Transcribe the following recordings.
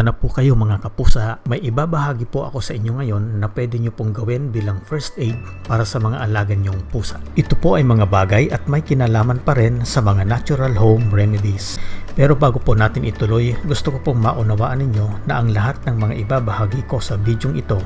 Kamusta na po kayo mga kapusa? May ibabahagi po ako sa inyo ngayon na pwede nyo pong gawin bilang first aid para sa mga alaga nyong pusa. Ito po ay mga bagay at may kinalaman pa rin sa mga natural home remedies. Pero bago po natin ituloy, gusto ko pong maunawaan ninyo na ang lahat ng mga ibabahagi ko sa bidyong ito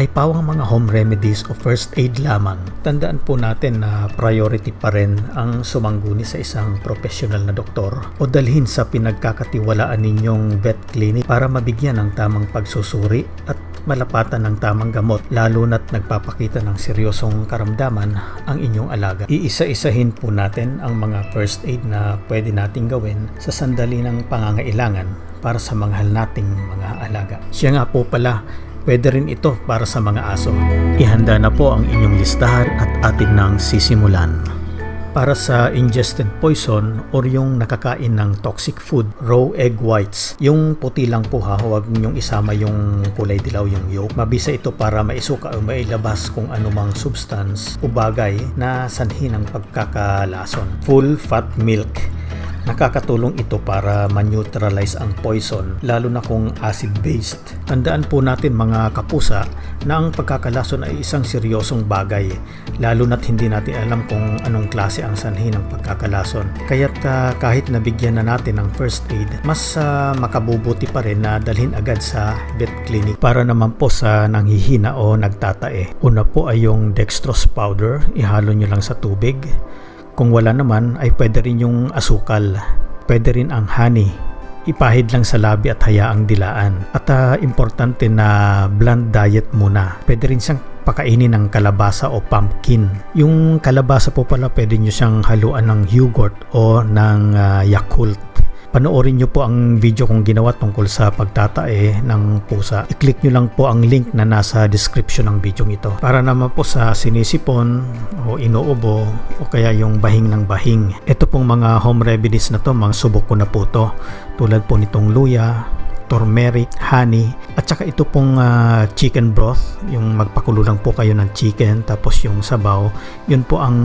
ay pawang mga home remedies o first aid lamang. Tandaan po natin na priority pa rin ang sumangguni sa isang professional na doktor o dalhin sa pinagkakatiwalaan ninyong vet clinic para mabigyan ng tamang pagsusuri at malapatan ng tamang gamot lalo na't nagpapakita ng seryosong karamdaman ang inyong alaga. Iisa-isahin po natin ang mga first aid na pwede nating gawin sa sandali ng pangangailangan para sa mga hal nating mga alaga. Siya nga po pala Pwede rin ito para sa mga aso. Ihanda na po ang inyong listahan at atin nang sisimulan para sa ingested poison or yung nakakain ng toxic food, raw egg whites. Yung puti lang po ha, huwag ninyong isama yung kulay dilaw yung yolk. Mabisa ito para maisuka o mailabas kung anumang substance o bagay na sanhi ng pagkakalason. Full fat milk Nakakatulong ito para ma-neutralize ang poison lalo na kung acid-based. Tandaan po natin mga kapusa na ang pagkakalason ay isang seryosong bagay lalo na't hindi natin alam kung anong klase ang sanhi ng pagkakalason. Kaya't uh, kahit nabigyan na natin ng first aid, mas uh, makabubuti pa rin na dalhin agad sa vet clinic para naman po sa nanghihina o nagtatae. Una po ay yung dextrose powder, ihalo nyo lang sa tubig kung wala naman ay pwede rin yung asukal. Pwede rin ang honey. Ipahid lang sa labi at hayaang dilaan. At uh, importante na bland diet muna. Pwede rin siyang pakainin ng kalabasa o pumpkin. Yung kalabasa po pala pwede nyo siyang haluan ng yogurt o ng uh, Yakult panoorin nyo po ang video kong ginawa tungkol sa pagtatae ng pusa. I-click nyo lang po ang link na nasa description ng video ito. Para naman po sa sinisipon o inuubo o kaya yung bahing ng bahing. Ito pong mga home remedies na to, mga subok ko na po to. Tulad po nitong luya, turmeric, honey, at saka ito pong uh, chicken broth, yung magpakulo lang po kayo ng chicken tapos yung sabaw, yun po ang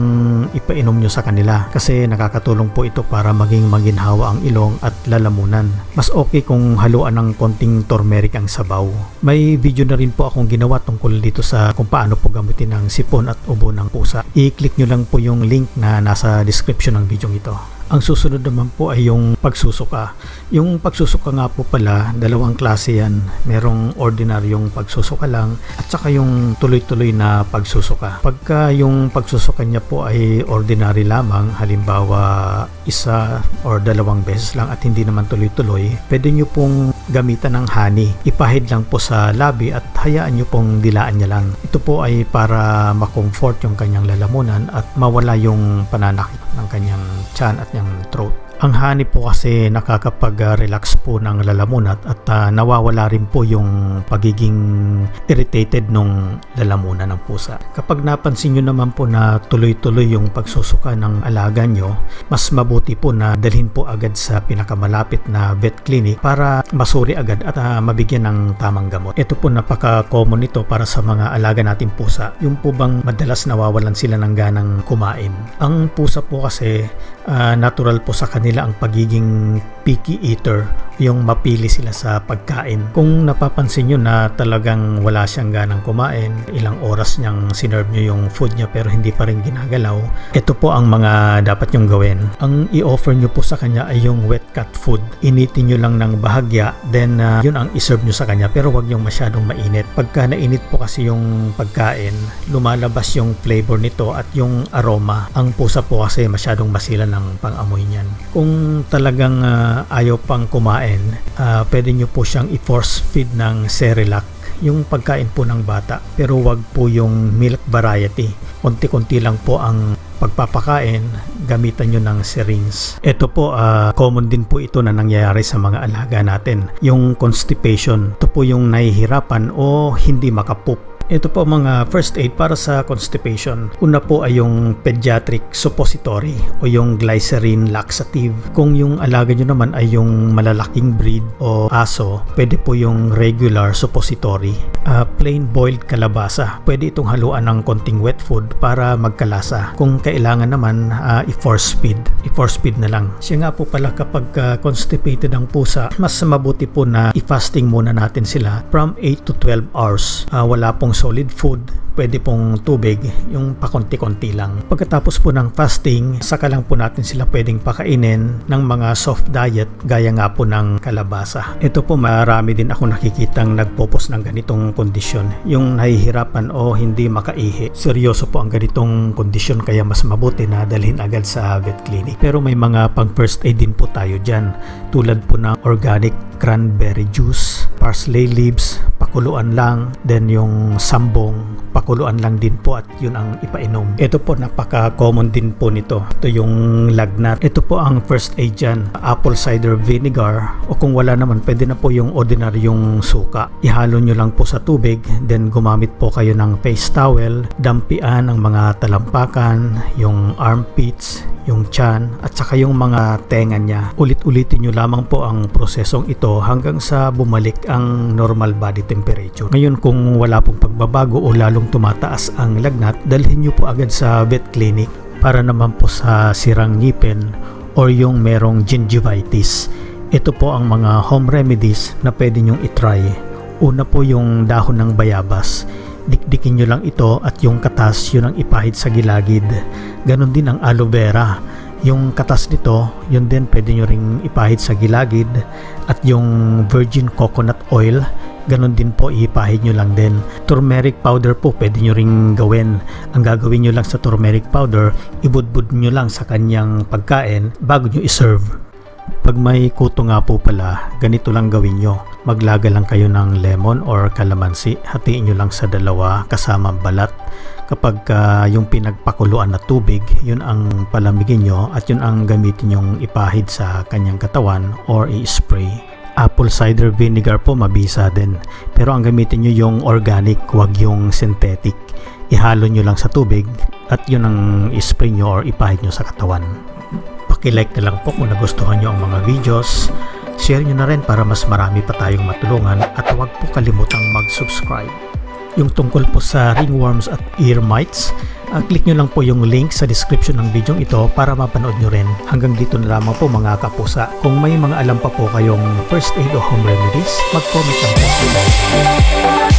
ipainom nyo sa kanila kasi nakakatulong po ito para maging maginhawa ang ilong at lalamunan. Mas okay kung haluan ng konting turmeric ang sabaw. May video na rin po akong ginawa tungkol dito sa kung paano po gamitin ang sipon at ubo ng pusa. I-click nyo lang po yung link na nasa description ng video ito. Ang susunod naman po ay yung pagsusuka. Yung pagsusuka nga po pala, dalawang klase yan. Merong ordinaryong pagsusuka lang at saka yung tuloy-tuloy na pagsusuka. Pagka yung pagsusuka niya po ay ordinary lamang, halimbawa isa or dalawang beses lang at hindi naman tuloy-tuloy, pwede nyo pong gamitan ng honey. Ipahid lang po sa labi at hayaan nyo pong dilaan niya lang. Ito po ay para makomfort yung kanyang lalamunan at mawala yung pananakit ng kanyang chan at niyang throat. Ang honey po kasi nakakapag-relax po ng lalamunan at uh, nawawala rin po yung pagiging irritated ng lalamunan ng pusa. Kapag napansin nyo naman po na tuloy-tuloy yung pagsusuka ng alaga nyo, mas mabuti po na dalhin po agad sa pinakamalapit na vet clinic para masuri agad at uh, mabigyan ng tamang gamot. Ito po napaka-common nito para sa mga alaga natin pusa. Yung po bang madalas nawawalan sila ng ganang kumain. Ang pusa po kasi uh, natural po sa kanila nila ang pagiging picky eater yung mapili sila sa pagkain. Kung napapansin nyo na talagang wala siyang ganang kumain, ilang oras niyang sinerve nyo yung food niya pero hindi pa rin ginagalaw, ito po ang mga dapat nyong gawin. Ang i-offer nyo po sa kanya ay yung wet cat food. Initin nyo lang ng bahagya, then uh, yun ang iserve nyo sa kanya pero wag yung masyadong mainit. Pagka nainit po kasi yung pagkain, lumalabas yung flavor nito at yung aroma. Ang pusa po kasi masyadong masila ng pang-amoy niyan. Kung talagang uh, ayaw pang kumain, kumain, uh, pwede nyo po siyang i-force feed ng Cerelac, yung pagkain po ng bata. Pero wag po yung milk variety. Konti-konti lang po ang pagpapakain, gamitan nyo ng syringe. Ito po, uh, common din po ito na nangyayari sa mga alaga natin. Yung constipation, ito po yung nahihirapan o hindi makapoop Ito po mga first aid para sa constipation. Una po ay yung pediatric suppository o yung glycerin laxative. Kung yung alaga nyo naman ay yung malalaking breed o aso, pwede po yung regular suppository. Uh, plain boiled kalabasa. Pwede itong haluan ng konting wet food para magkalasa. Kung kailangan naman, uh, i-force feed. I-force feed na lang. Siya nga po pala kapag uh, constipated ang pusa, mas mabuti po na i-fasting muna natin sila from 8 to 12 hours. Uh, wala pong solid food pwede pong tubig, yung pakonti-konti lang. Pagkatapos po ng fasting, saka lang po natin sila pwedeng pakainin ng mga soft diet gaya nga po ng kalabasa. Ito po marami din ako nakikitang nagpopos ng ganitong kondisyon. Yung nahihirapan o hindi makaihi. Seryoso po ang ganitong kondisyon kaya mas mabuti na dalhin agad sa vet clinic. Pero may mga pang first aid din po tayo dyan. Tulad po ng organic cranberry juice, parsley leaves, pakuluan lang, then yung sambong, pakuluan lang din po at yun ang ipainom. Ito po napaka-common din po nito. Ito yung lagnat. Ito po ang first aid dyan. Apple cider vinegar o kung wala naman pwede na po yung ordinaryong suka. Ihalo nyo lang po sa tubig then gumamit po kayo ng face towel, dampian ang mga talampakan, yung armpits, yung chan at saka yung mga tenga niya. Ulit-ulitin nyo lamang po ang prosesong ito hanggang sa bumalik ang normal body temperature. Ngayon kung wala pong pagbabago o lalong tumataas ang lagnat, dalhin nyo po agad sa vet clinic para naman po sa sirang ngipin or yung merong gingivitis. Ito po ang mga home remedies na pwede nyong itry. Una po yung dahon ng bayabas dikdikin nyo lang ito at yung katas yun ang ipahid sa gilagid. Ganon din ang aloe vera. Yung katas nito yun din pwede nyo ring ipahid sa gilagid. At yung virgin coconut oil ganon din po ipahid nyo lang din. Turmeric powder po pwede nyo ring gawin. Ang gagawin nyo lang sa turmeric powder ibudbud nyo lang sa kanyang pagkain bago nyo iserve pag may kuto nga po pala, ganito lang gawin nyo. Maglaga lang kayo ng lemon or kalamansi. Hatiin nyo lang sa dalawa kasama balat. Kapag uh, yung pinagpakuluan na tubig, yun ang palamigin nyo at yun ang gamitin nyong ipahid sa kanyang katawan or i-spray. Apple cider vinegar po mabisa din. Pero ang gamitin nyo yung organic, wag yung synthetic. Ihalo nyo lang sa tubig at yun ang i-spray nyo or ipahid nyo sa katawan. Pakilike na lang po kung nagustuhan nyo ang mga videos. Share nyo na rin para mas marami pa tayong matulungan at huwag po kalimutang mag-subscribe. Yung tungkol po sa ringworms at ear mites, uh, click nyo lang po yung link sa description ng video ito para mapanood nyo rin. Hanggang dito na lamang po mga kapusa. Kung may mga alam pa po kayong first aid o home remedies, mag-comment lang po.